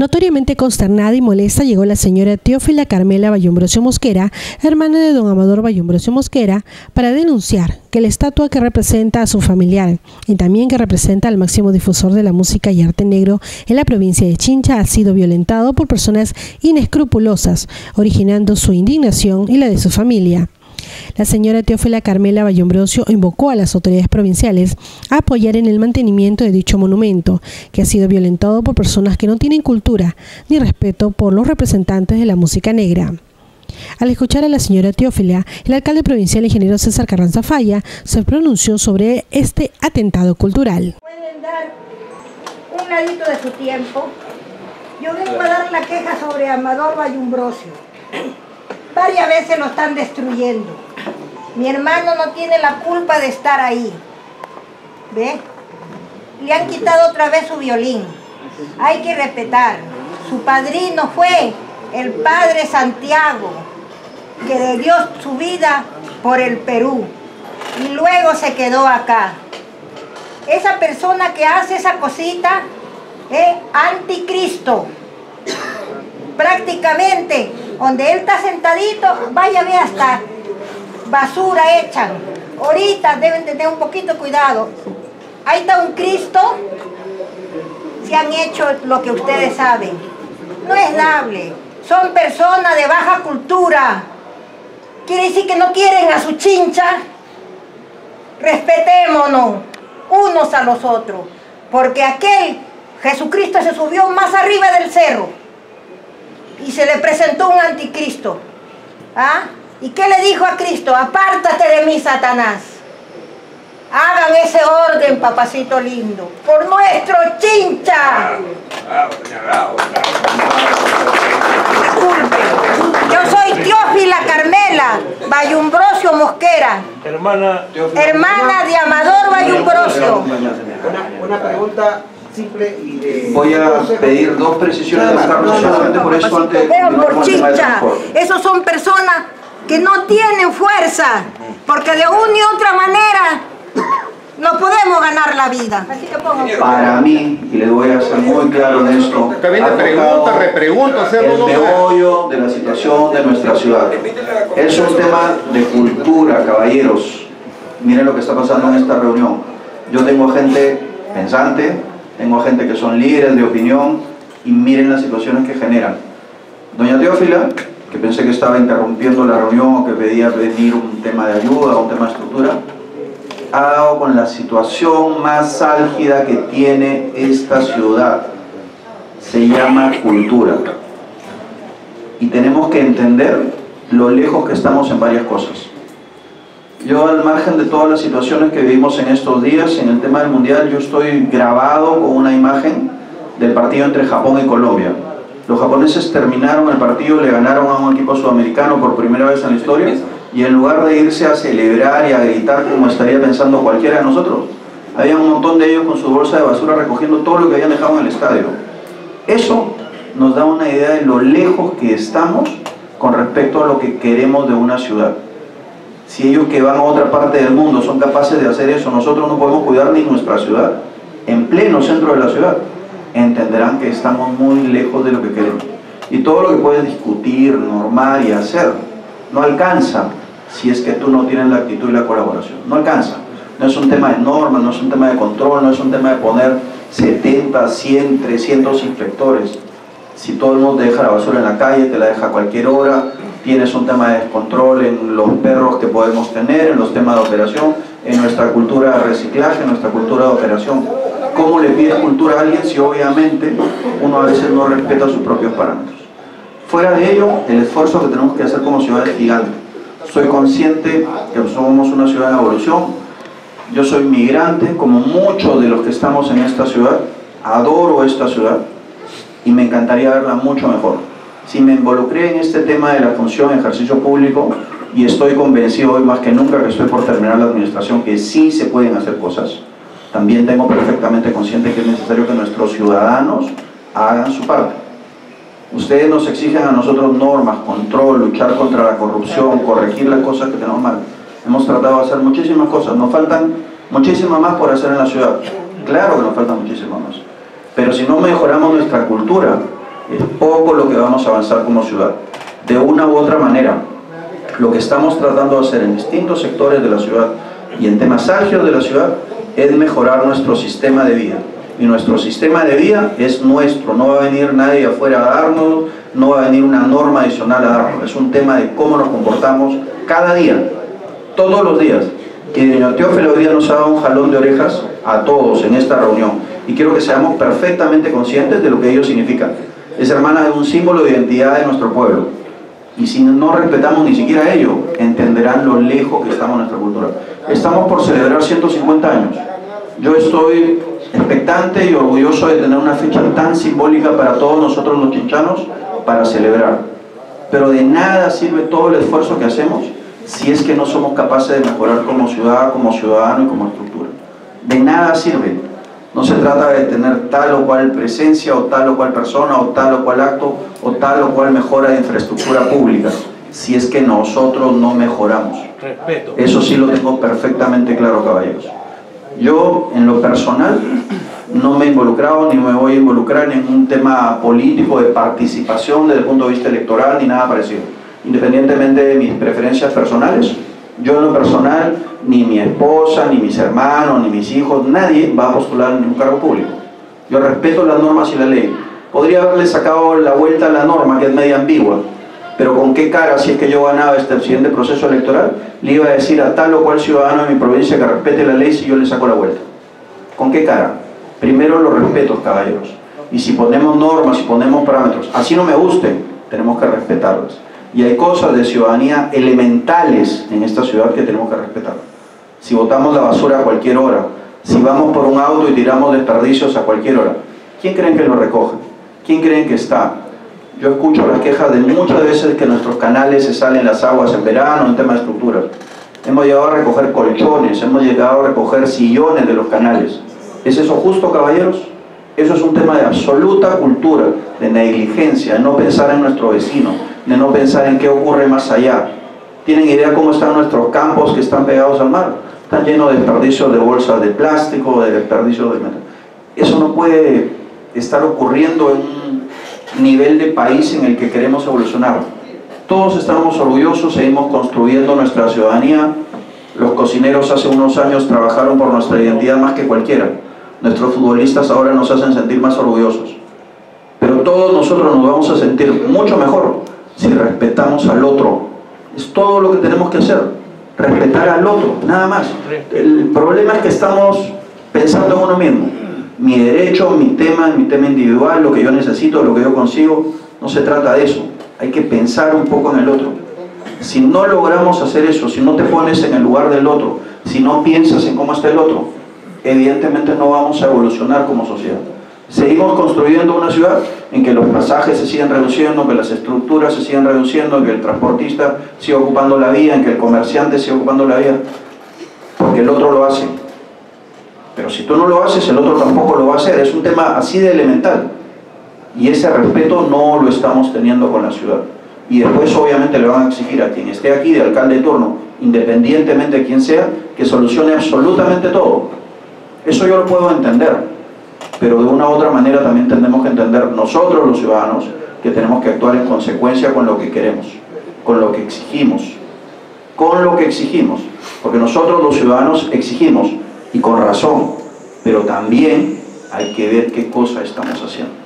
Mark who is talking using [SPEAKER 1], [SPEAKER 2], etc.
[SPEAKER 1] Notoriamente consternada y molesta llegó la señora Teófila Carmela Bayombrosio Mosquera, hermana de don Amador Bayombrosio Mosquera, para denunciar que la estatua que representa a su familiar y también que representa al máximo difusor de la música y arte negro en la provincia de Chincha ha sido violentado por personas inescrupulosas, originando su indignación y la de su familia. La señora Teófila Carmela Bayombrosio invocó a las autoridades provinciales a apoyar en el mantenimiento de dicho monumento, que ha sido violentado por personas que no tienen cultura ni respeto por los representantes de la música negra. Al escuchar a la señora Teófila, el alcalde provincial ingeniero César Carranza Falla se pronunció sobre este atentado cultural.
[SPEAKER 2] Pueden dar un ladito de su tiempo. Yo vengo a dar la queja sobre Amador Bayumbrosio. Varias veces lo están destruyendo. Mi hermano no tiene la culpa de estar ahí. ¿Ve? Le han quitado otra vez su violín. Hay que respetar. Su padrino fue el padre Santiago, que dio su vida por el Perú. Y luego se quedó acá. Esa persona que hace esa cosita es anticristo. Prácticamente, donde él está sentadito, vaya a ver hasta basura echan. Ahorita deben tener un poquito cuidado. Ahí está un Cristo. Se han hecho lo que ustedes saben. No es dable. Son personas de baja cultura. Quiere decir que no quieren a su chincha. Respetémonos unos a los otros. Porque aquel Jesucristo se subió más arriba del cerro y se le presentó un anticristo. ¿Ah? ¿Y qué le dijo a Cristo? Apártate de mí, Satanás. Hagan ese orden, papacito lindo, por nuestro chincha. Disculpe, yo soy Teófila Carmela Bayumbrosio Mosquera,
[SPEAKER 3] Hermana,
[SPEAKER 2] hermana de Amador Bayumbrosio.
[SPEAKER 4] Una, una pregunta simple y de...
[SPEAKER 5] Voy a pedir dos precisiones de Carlos solamente por eso antes
[SPEAKER 2] por chincha, esos son personas que no tienen fuerza, porque de una y otra manera no podemos ganar la vida. Así que pongan
[SPEAKER 5] Para mí, y le voy a ser muy claro en esto, ha
[SPEAKER 3] pregunta, repregunta,
[SPEAKER 5] el meollo de la situación de nuestra ciudad. Es un tema de cultura, caballeros. Miren lo que está pasando en esta reunión. Yo tengo gente pensante, tengo gente que son líderes de opinión y miren las situaciones que generan. Doña Teófila, que pensé que estaba interrumpiendo la reunión o que pedía venir un tema de ayuda o un tema de estructura, ha dado con la situación más álgida que tiene esta ciudad. Se llama cultura. Y tenemos que entender lo lejos que estamos en varias cosas. Yo al margen de todas las situaciones que vivimos en estos días, en el tema del Mundial, yo estoy grabado con una imagen del partido entre Japón y Colombia. Los japoneses terminaron el partido, le ganaron a un equipo sudamericano por primera vez en la historia y en lugar de irse a celebrar y a gritar como estaría pensando cualquiera de nosotros, había un montón de ellos con su bolsa de basura recogiendo todo lo que habían dejado en el estadio. Eso nos da una idea de lo lejos que estamos con respecto a lo que queremos de una ciudad. Si ellos que van a otra parte del mundo son capaces de hacer eso, nosotros no podemos cuidar ni nuestra ciudad, en pleno centro de la ciudad, entenderán que estamos muy lejos de lo que queremos. Y todo lo que puedes discutir, normar y hacer, no alcanza si es que tú no tienes la actitud y la colaboración. No alcanza. No es un tema de normas, no es un tema de control, no es un tema de poner 70, 100, 300 inspectores. Si todo el mundo deja la basura en la calle, te la deja a cualquier hora, tienes un tema de descontrol en los perros que podemos tener, en los temas de operación, en nuestra cultura de reciclaje, en nuestra cultura de operación. ¿Cómo le pides cultura a alguien si obviamente uno a veces no respeta sus propios parámetros? Fuera de ello, el esfuerzo que tenemos que hacer como ciudad es gigante. Soy consciente que somos una ciudad en evolución. Yo soy migrante, como muchos de los que estamos en esta ciudad. Adoro esta ciudad y me encantaría verla mucho mejor. Si me involucré en este tema de la función ejercicio público y estoy convencido hoy más que nunca que estoy por terminar la administración que sí se pueden hacer cosas, también tengo perfectamente consciente que es necesario que nuestros ciudadanos hagan su parte. Ustedes nos exigen a nosotros normas, control, luchar contra la corrupción, corregir las cosas que tenemos mal. Hemos tratado de hacer muchísimas cosas, nos faltan muchísimas más por hacer en la ciudad. Claro que nos faltan muchísimas más. Pero si no mejoramos nuestra cultura, Es poco lo que vamos a avanzar como ciudad. De una u otra manera, lo que estamos tratando de hacer en distintos sectores de la ciudad y en temas álgidos de la ciudad es mejorar nuestro sistema de vida. Y nuestro sistema de vida es nuestro, no va a venir nadie afuera a darnos, no va a venir una norma adicional a darnos. Es un tema de cómo nos comportamos cada día, todos los días. Y doña Teófilo hoy día nos ha dado un jalón de orejas a todos en esta reunión. Y quiero que seamos perfectamente conscientes de lo que ello significa. Es hermana de un símbolo de identidad de nuestro pueblo. Y si no respetamos ni siquiera ello, entenderán lo lejos que estamos en nuestra cultura. Estamos por celebrar 150 años. Yo estoy expectante y orgulloso de tener una fecha tan simbólica para todos nosotros los chinchanos para celebrar. Pero de nada sirve todo el esfuerzo que hacemos si es que no somos capaces de mejorar como ciudad, como ciudadano y como estructura. De nada sirve. No se trata de tener tal o cual presencia o tal o cual persona o tal o cual acto o tal o cual mejora de infraestructura pública si es que nosotros no mejoramos. Eso sí lo tengo perfectamente claro, caballeros. Yo, en lo personal, no me he involucrado ni me voy a involucrar en un tema político de participación desde el punto de vista electoral ni nada parecido. Independientemente de mis preferencias personales, yo en lo personal, ni mi esposa, ni mis hermanos, ni mis hijos, nadie va a postular un cargo público. Yo respeto las normas y la ley. Podría haberle sacado la vuelta a la norma, que es media ambigua, pero con qué cara, si es que yo ganaba este siguiente proceso electoral, le iba a decir a tal o cual ciudadano de mi provincia que respete la ley si yo le saco la vuelta. ¿Con qué cara? Primero los respetos, caballeros. Y si ponemos normas, si ponemos parámetros, así no me gusten, tenemos que respetarlas. Y hay cosas de ciudadanía elementales en esta ciudad que tenemos que respetar. Si botamos la basura a cualquier hora, si vamos por un auto y tiramos desperdicios a cualquier hora, ¿quién creen que lo recoge? ¿Quién creen que está? Yo escucho las quejas de muchas veces que nuestros canales se salen las aguas en verano en tema de estructuras. Hemos llegado a recoger colchones, hemos llegado a recoger sillones de los canales. ¿Es eso justo, caballeros? Eso es un tema de absoluta cultura, de negligencia, de no pensar en nuestro vecino, de no pensar en qué ocurre más allá. ¿Tienen idea cómo están nuestros campos que están pegados al mar? Están llenos de desperdicios de bolsas de plástico, de desperdicios de metal. Eso no puede estar ocurriendo en nivel de país en el que queremos evolucionar. Todos estamos orgullosos, seguimos construyendo nuestra ciudadanía. Los cocineros hace unos años trabajaron por nuestra identidad más que cualquiera. Nuestros futbolistas ahora nos hacen sentir más orgullosos. Pero todos nosotros nos vamos a sentir mucho mejor si respetamos al otro. Es todo lo que tenemos que hacer, respetar al otro, nada más. El problema es que estamos pensando en uno mismo mi derecho, mi tema, mi tema individual, lo que yo necesito, lo que yo consigo. No se trata de eso. Hay que pensar un poco en el otro. Si no logramos hacer eso, si no te pones en el lugar del otro, si no piensas en cómo está el otro, evidentemente no vamos a evolucionar como sociedad. Seguimos construyendo una ciudad en que los pasajes se siguen reduciendo, que las estructuras se siguen reduciendo, en que el transportista sigue ocupando la vía, en que el comerciante sigue ocupando la vía, porque el otro lo hace. Pero si tú no lo haces, el otro tampoco lo va a hacer. Es un tema así de elemental. Y ese respeto no lo estamos teniendo con la ciudad. Y después obviamente le van a exigir a quien esté aquí de alcalde de turno, independientemente de quién sea, que solucione absolutamente todo. Eso yo lo puedo entender. Pero de una u otra manera también tenemos que entender nosotros los ciudadanos que tenemos que actuar en consecuencia con lo que queremos, con lo que exigimos, con lo que exigimos. Porque nosotros los ciudadanos exigimos y con razón, pero también hay que ver qué cosa estamos haciendo.